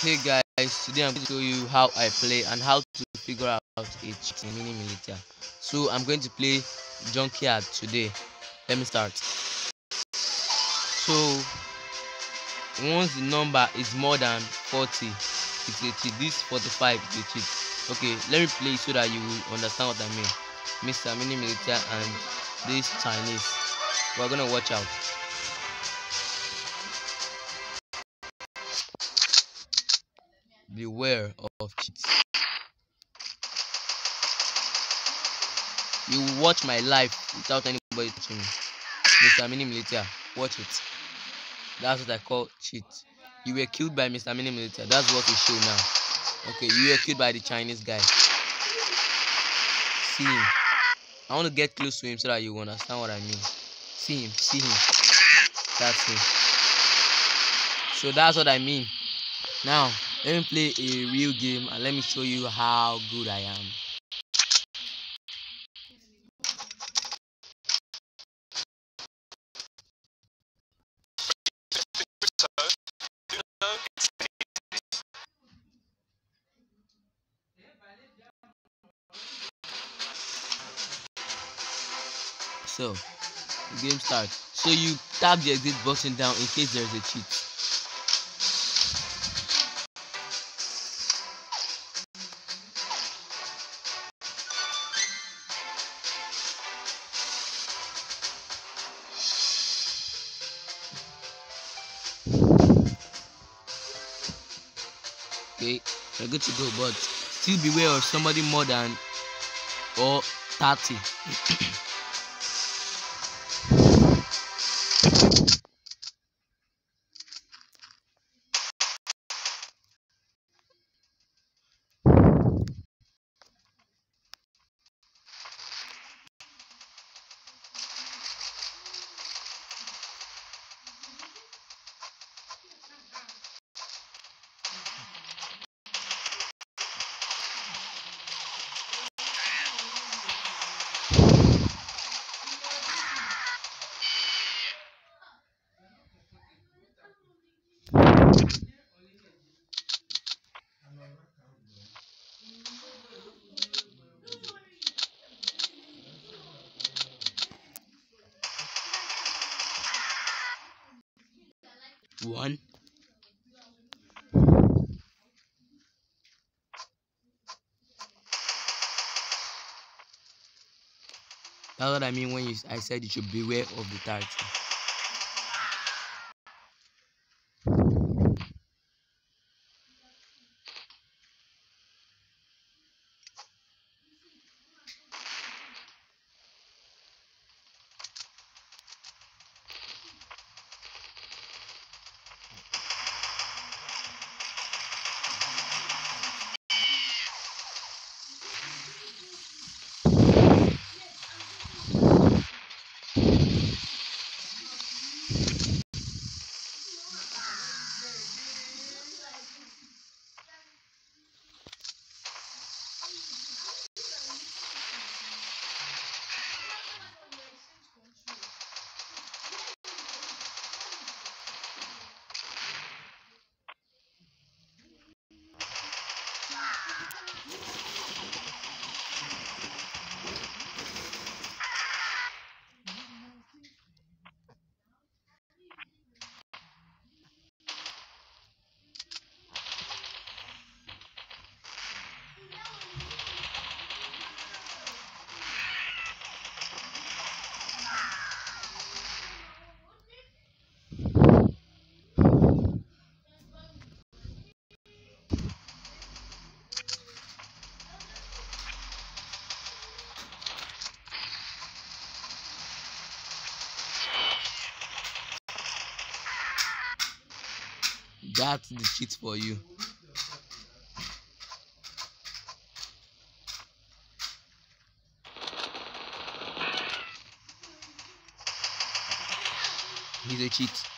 Hey guys, today I'm going to show you how I play and how to figure out a Mini Militia. So I'm going to play Junkyard today. Let me start. So once the number is more than 40, it's a cheat. This 45 is a cheat. Okay, let me play so that you will understand what I mean. Mr. Mini Militia and this Chinese. We're gonna watch out. Beware of cheats. You watch my life without anybody touching me. Mr. Mini Militia, watch it. That's what I call cheat. You were killed by Mr. Mini Militia. That's what we show now. Okay, you were killed by the Chinese guy. See him. I want to get close to him so that you understand what I mean. See him, see him. That's him. So that's what I mean. Now, let me play a real game and let me show you how good I am. So, the game starts. So you tap the exit button down in case there is a cheat. Okay you're good to go but still beware of somebody more than or 30 One. That's what I mean when you, I said you should beware of the target. That's the cheat for you. He's a cheat.